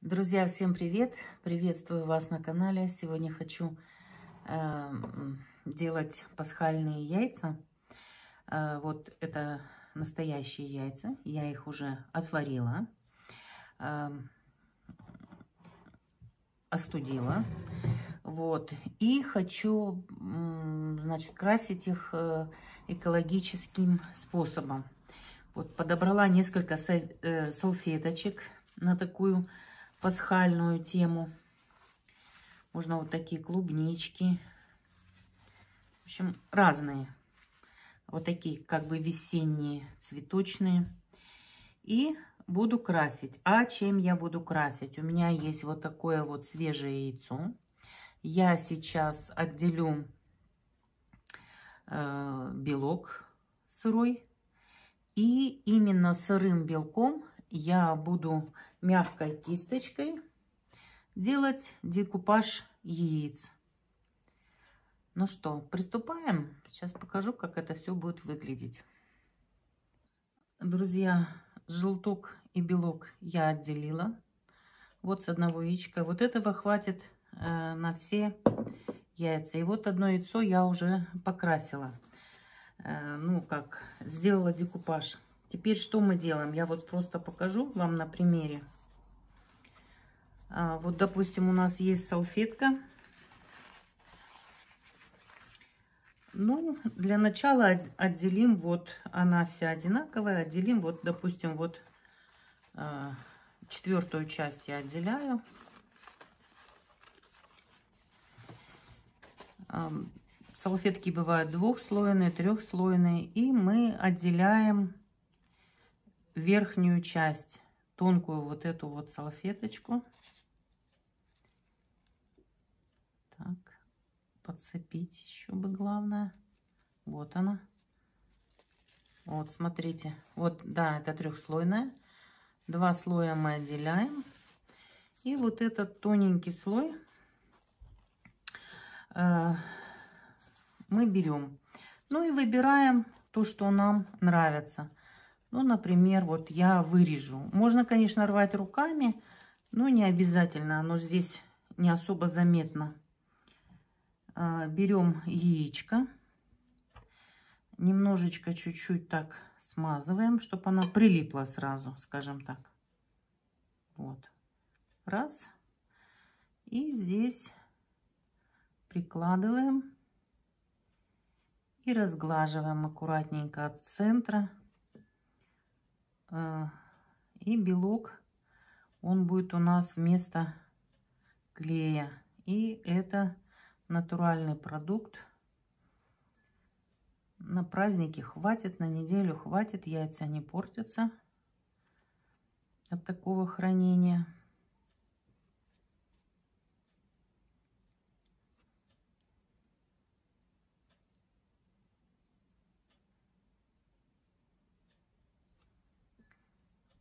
Друзья, всем привет! Приветствую вас на канале. Сегодня хочу э, делать пасхальные яйца. Э, вот это настоящие яйца. Я их уже отварила, э, остудила. Вот. И хочу, значит, красить их э, экологическим способом. Вот подобрала несколько э, салфеточек на такую пасхальную тему. Можно вот такие клубнички. В общем, разные. Вот такие как бы весенние, цветочные. И буду красить. А чем я буду красить? У меня есть вот такое вот свежее яйцо. Я сейчас отделю э, белок сырой. И именно сырым белком я буду мягкой кисточкой делать декупаж яиц. Ну что, приступаем. Сейчас покажу, как это все будет выглядеть. Друзья, желток и белок я отделила. Вот с одного яичка. Вот этого хватит э, на все яйца. И вот одно яйцо я уже покрасила. Э, ну, как, сделала декупаж. Теперь что мы делаем? Я вот просто покажу вам на примере. А, вот, допустим, у нас есть салфетка. Ну, для начала отделим, вот она вся одинаковая, отделим, вот, допустим, вот а, четвертую часть я отделяю. А, салфетки бывают двухслойные, трехслойные, и мы отделяем верхнюю часть, тонкую вот эту вот салфеточку. Так, подцепить еще бы главное. Вот она. Вот, смотрите. Вот, да, это трехслойная. Два слоя мы отделяем. И вот этот тоненький слой э, мы берем. Ну и выбираем то, что нам нравится. Ну, например, вот я вырежу. Можно, конечно, рвать руками, но не обязательно. Оно здесь не особо заметно. А, берем яичко. Немножечко чуть-чуть так смазываем, чтобы оно прилипло сразу, скажем так. Вот. Раз. И здесь прикладываем и разглаживаем аккуратненько от центра и белок, он будет у нас вместо клея. И это натуральный продукт. На праздники хватит, на неделю хватит, яйца не портятся от такого хранения.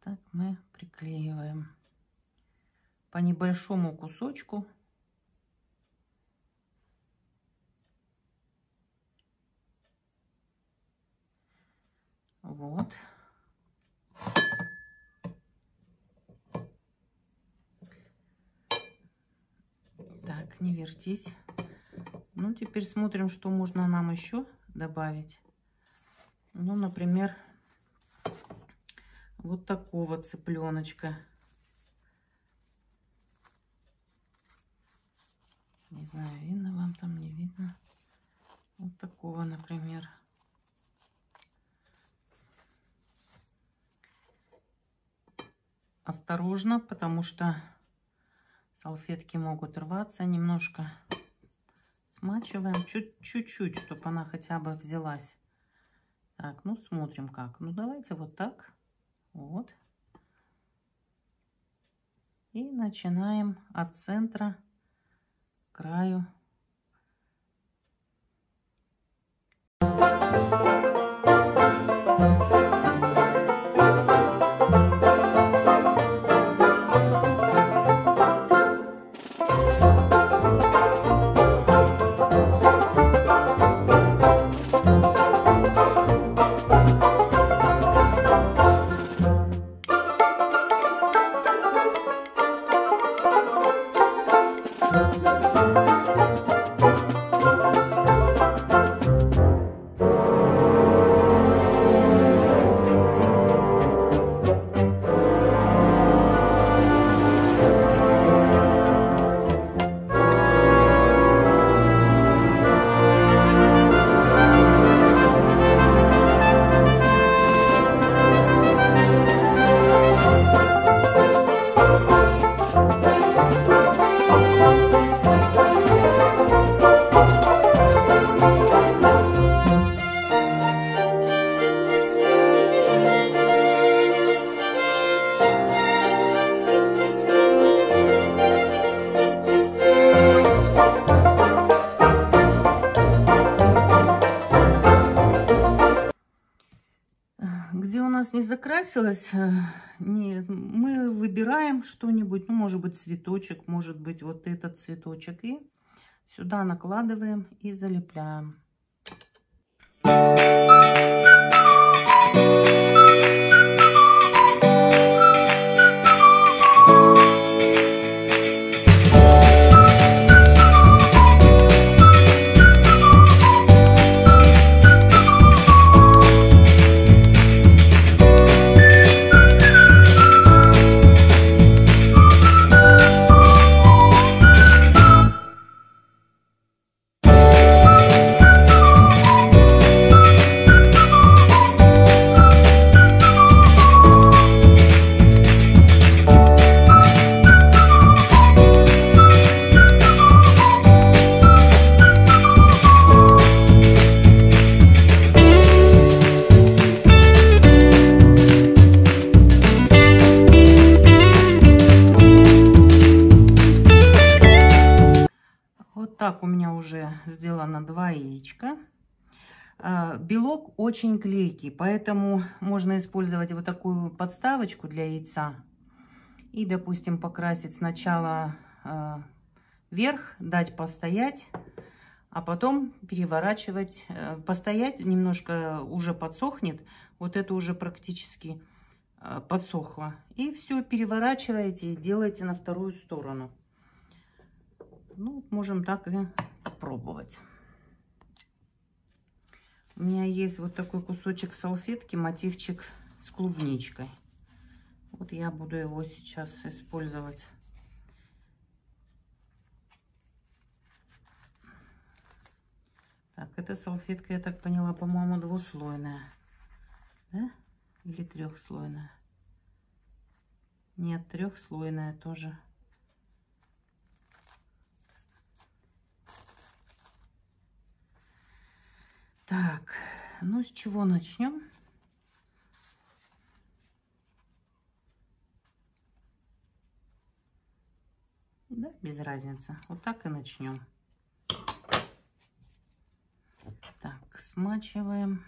Так мы приклеиваем по небольшому кусочку. Вот. Так, не вертись. Ну, теперь смотрим, что можно нам еще добавить. Ну, например, вот такого цыпленочка. Не знаю, видно вам там, не видно. Вот такого, например. Осторожно, потому что салфетки могут рваться. Немножко смачиваем. Чуть-чуть, чтобы она хотя бы взялась. Так, ну смотрим как. Ну давайте вот так. Вот. И начинаем от центра к краю Где у не закрасилось, э, не, мы выбираем что-нибудь, ну, может быть, цветочек, может быть, вот этот цветочек. И сюда накладываем и залепляем. так у яичка. А, белок очень клейкий, поэтому можно использовать вот такую подставочку для яйца. И, допустим, покрасить сначала а, вверх, дать постоять, а потом переворачивать. Э, постоять немножко уже подсохнет. Вот это уже практически а, подсохло. И все переворачиваете и делаете на вторую сторону. Ну, можем так и попробовать. У меня есть вот такой кусочек салфетки, мотивчик с клубничкой. Вот я буду его сейчас использовать. Так, эта салфетка, я так поняла, по-моему, двуслойная. Да? Или трехслойная? Нет, трехслойная тоже. Так, ну с чего начнем? Да, без разницы. Вот так и начнем. Так, смачиваем.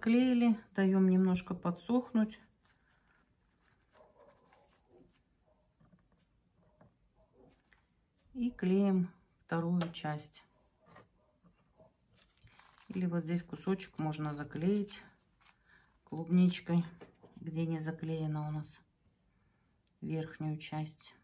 Подклеили, даем немножко подсохнуть. И клеим вторую часть. Или вот здесь кусочек можно заклеить клубничкой, где не заклеена у нас верхнюю часть.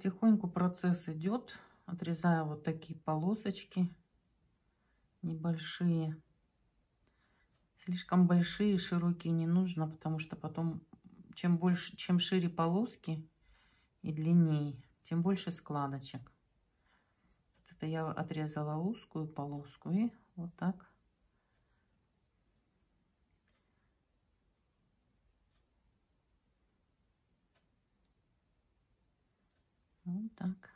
Потихоньку процесс идет. Отрезаю вот такие полосочки небольшие. Слишком большие, широкие не нужно, потому что потом, чем больше, чем шире полоски, и длиннее, тем больше складочек. Это я отрезала узкую полоску и вот так. Вот так.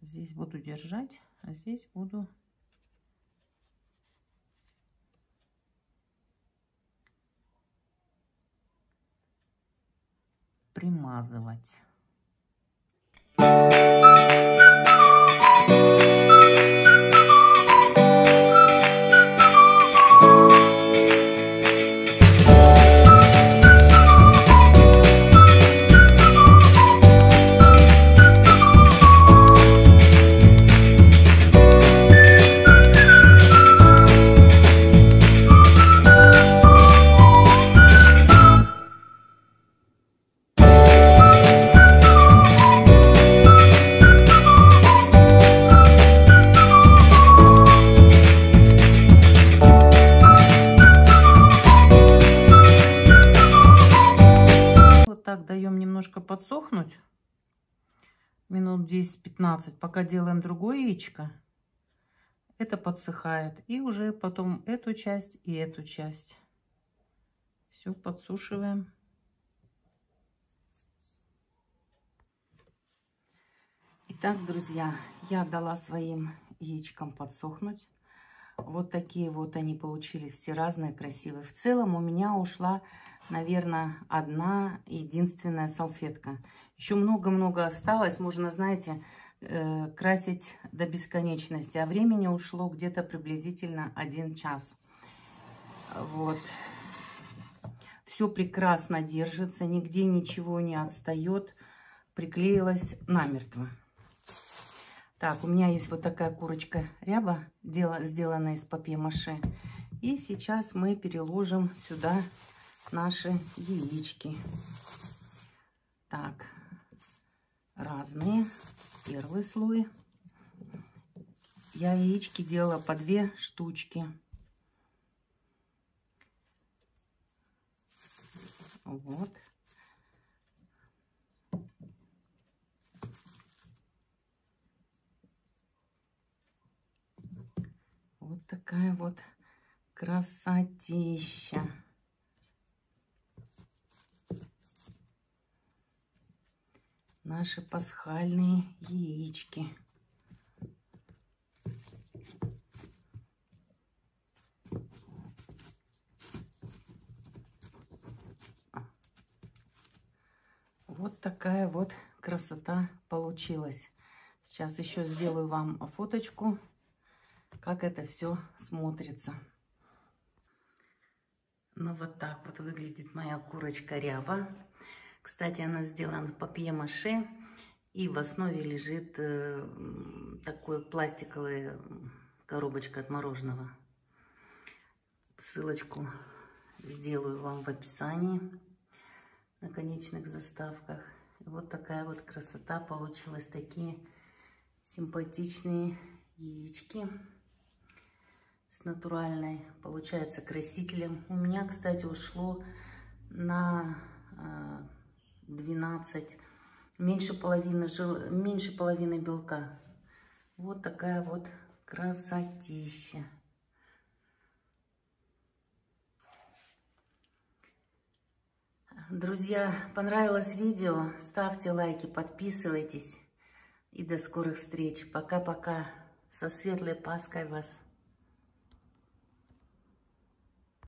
Здесь буду держать, а здесь буду примазывать. 10-15, пока делаем другое яичко. Это подсыхает. И уже потом эту часть и эту часть. Все подсушиваем. Итак, друзья, я дала своим яичкам подсохнуть. Вот такие вот они получились, все разные, красивые. В целом у меня ушла, наверное, одна единственная салфетка. Еще много-много осталось. Можно, знаете, э, красить до бесконечности. А времени ушло где-то приблизительно один час. Вот. Все прекрасно держится, нигде ничего не отстает. Приклеилась намертво. Так, у меня есть вот такая курочка ряба, дело, сделанная из папье-маше. И сейчас мы переложим сюда наши яички. Так, разные. Первый слой. Я яички делала по две штучки. Вот. Вот такая вот красотища. Наши пасхальные яички. Вот такая вот красота получилась. Сейчас еще сделаю вам фоточку как это все смотрится. Ну вот так вот выглядит моя курочка ряба. Кстати, она сделана в папье-маше. И в основе лежит э, такой пластиковая коробочка от мороженого. Ссылочку сделаю вам в описании на конечных заставках. И вот такая вот красота получилась. Такие симпатичные яички с натуральной, получается, красителем. У меня, кстати, ушло на 12, а, меньше половины, жил, меньше половины белка. Вот такая вот красотища. Друзья, понравилось видео? Ставьте лайки, подписывайтесь. И до скорых встреч. Пока-пока. Со светлой Паской вас.